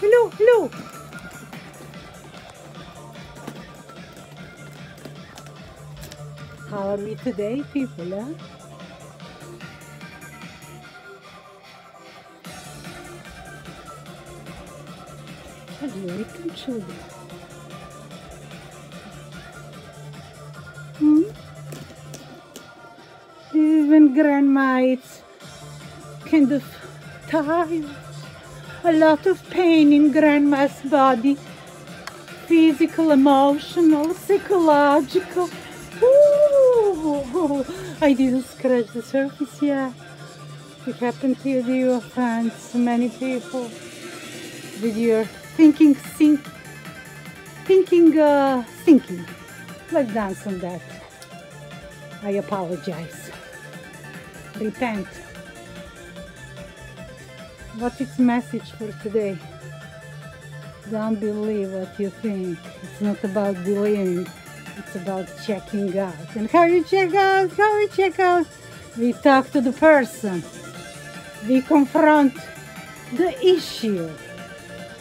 hello, hello. How are we today, people? Huh? Welcome, children. Hmm? This is when grandma is kind of tired. A lot of pain in grandma's body. Physical, emotional, psychological. Ooh, I didn't scratch the surface yet. It happened to you, friends, many people. With your thinking, think, thinking, uh, thinking. Let's dance on that. I apologize. Repent. What's its message for today? Don't believe what you think. It's not about believing. It's about checking out. And how you check out? How you check out? We talk to the person. We confront the issue.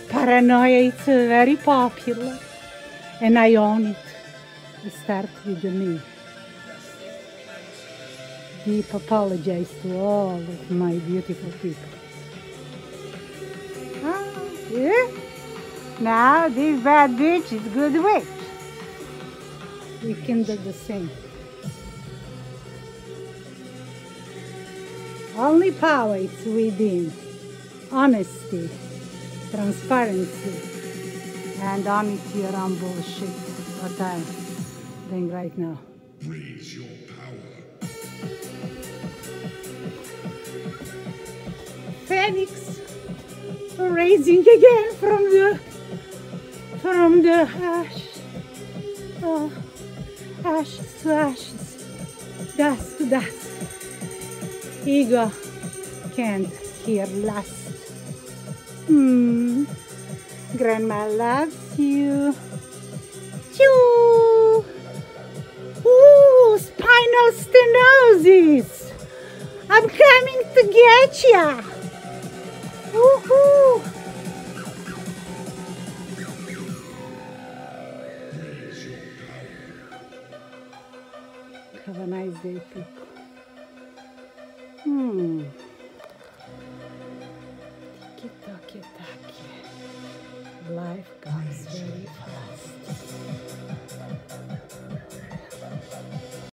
Paranoia is very popular. And I own it. We start with me. Deep apologize to all of my beautiful people. Ah, yeah? Now this bad bitch is good witch. We can do the same. Only power is within. Honesty, transparency, and honesty around bullshit. What I'm doing right now. Raise your power. Phoenix rising again from the from the ash. Oh, ashes to ashes, dust to dust. Ego can't hear last. Hmm. Grandma loves you. Choo. Ooh, spinal stenosis. I'm coming to get ya. Have a nice day, people. Hmm. Tiki taki taki. Life goes very fast.